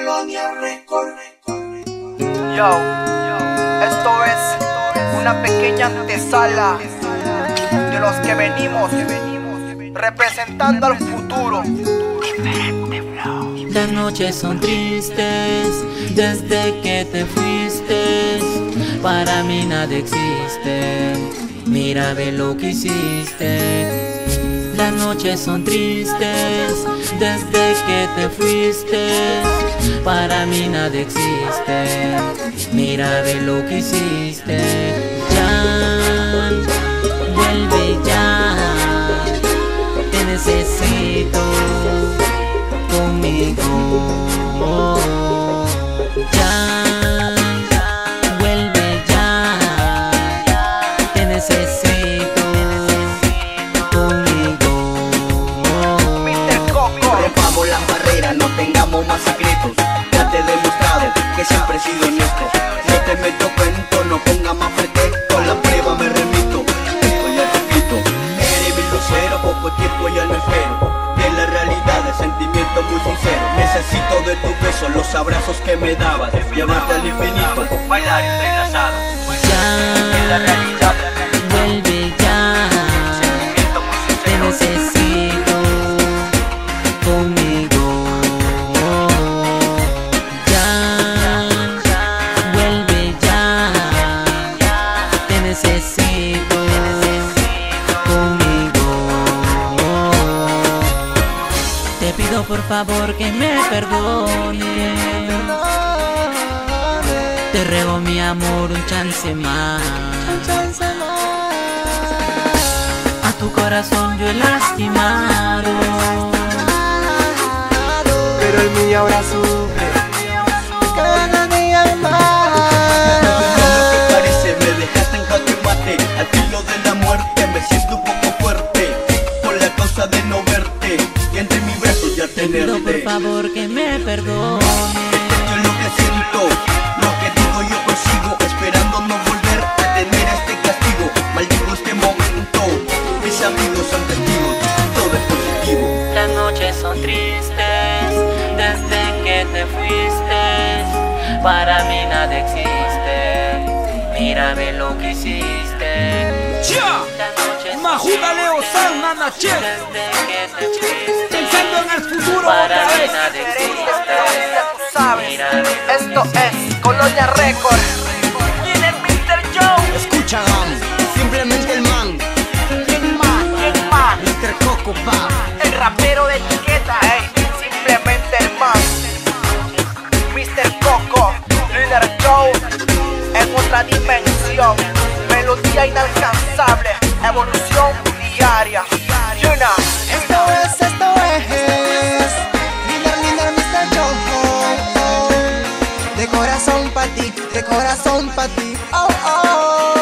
Colonia Record. Yo, esto es una pequeña antesala de los que venimos representando al futuro. Las noches son tristes desde que te fuiste. Para mí nada existe. Mira, ve lo que hiciste. Las noches son tristes desde que te fuiste. Para mí nada existe. Mira, ve lo que hiciste. Ya, vuelve ya. Te necesito conmigo. Ya, que siempre he sido honesto. No te meto cuento, no ponga más pretexto. La prueba me remito, esto ya repito. Eres mi lucero, poco tiempo ya no espero. De la realidad, de sentimiento muy sincero. Necesito de tu beso, los abrazos que me dabas. Llevarte al infinito, bailar entrelazado. Ya, vuelve Te pido por favor que me perdone. Te ruego mi amor un chance más. A tu corazón yo he lastimado. pero el mío ahora Para mí nada existe. Mírame lo que hiciste. Ya, Majuda Leo San Nana Chef. Pensando en el futuro dimensión. Melodía inalcanzable, evolución diaria. Know. Esto es, esto es Líder, líder, Mr. Joe De corazón pa' ti, de corazón pa' ti Oh, oh